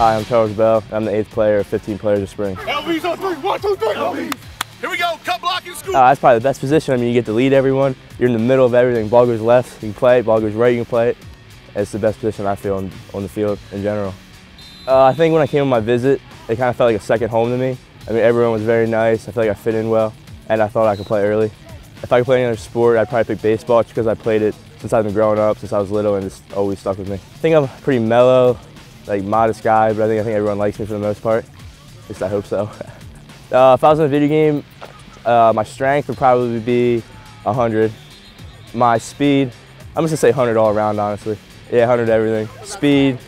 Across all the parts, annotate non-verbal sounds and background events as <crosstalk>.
Hi, I'm Charles Bell. I'm the eighth player of 15 players of spring. LB's on three. One, two, three. LB's. Here we go. Cut blocking school. Uh, that's probably the best position. I mean, you get to lead everyone. You're in the middle of everything. Ball goes left, you can play it. Ball goes right, you can play it. It's the best position I feel on, on the field in general. Uh, I think when I came on my visit, it kind of felt like a second home to me. I mean, everyone was very nice. I feel like I fit in well, and I thought I could play early. If I could play any other sport, I'd probably pick baseball just because I played it since I've been growing up, since I was little, and it's always stuck with me. I think I'm pretty mellow, like modest guy, but I think I think everyone likes me for the most part. At least I hope so. <laughs> uh, if I was in a video game, uh, my strength would probably be 100. My speed, I'm just gonna say 100 all around, honestly. Yeah, 100 everything. Speed,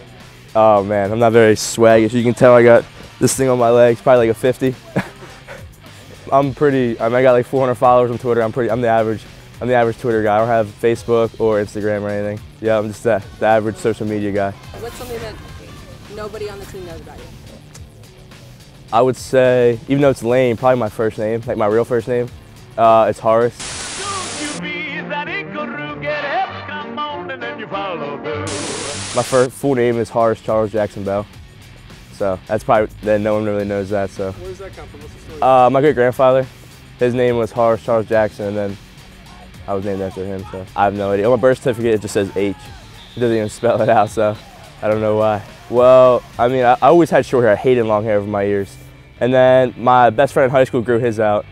oh man, I'm not very swaggish. You can tell I got this thing on my legs, probably like a 50. <laughs> I'm pretty, I, mean, I got like 400 followers on Twitter. I'm pretty, I'm the average, I'm the average Twitter guy. I don't have Facebook or Instagram or anything. Yeah, I'm just the, the average social media guy. What's something that nobody on the team knows about you? I would say, even though it's lame, probably my first name, like my real first name, uh, it's Horace. My first full name is Horace Charles Jackson Bell. So that's probably, then no one really knows that, so. Where does that come from? What's the story? Uh, my great grandfather, his name was Horace Charles Jackson, and then I was named after him. So I have no idea. On my birth certificate, it just says H. It doesn't even spell it out, so I don't know why. Well, I mean, I, I always had short hair. I hated long hair over my ears. And then my best friend in high school grew his out.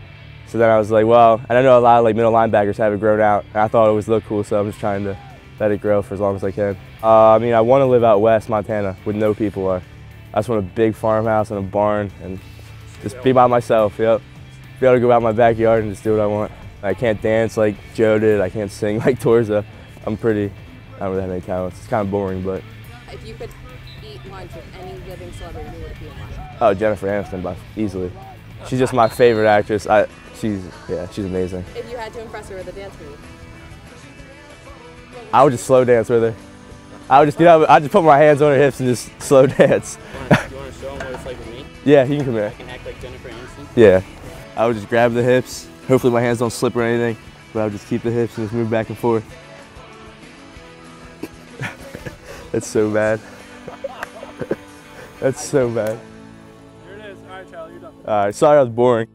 So then I was like, well, and I know a lot of like middle linebackers have it grown out. And I thought it was look cool, so I'm just trying to let it grow for as long as I can. Uh, I mean, I want to live out west Montana where no people are. I just want a big farmhouse and a barn and just be by myself, yep. Be able to go out my backyard and just do what I want. I can't dance like Joe did. I can't sing <laughs> like Torza. I'm pretty, I don't really have any talents. It's kind of boring, but. If you could eat lunch with any living celebrity, who would it be and? Oh, Jennifer Aniston, by easily. She's just my favorite actress. I, she's, yeah, she's amazing. If you had to impress her with a dance move, I would just slow dance with her. I would just, you know, I just put my hands on her hips and just <laughs> slow dance. You want to show them what it's like with me? Yeah, you can come here. I can act like Jennifer Aniston. Yeah. I would just grab the hips. Hopefully my hands don't slip or anything, but I would just keep the hips and just move back and forth. That's so bad. <laughs> That's so bad. Here it is. All right, Charlie, you're done. All right, sorry I was boring.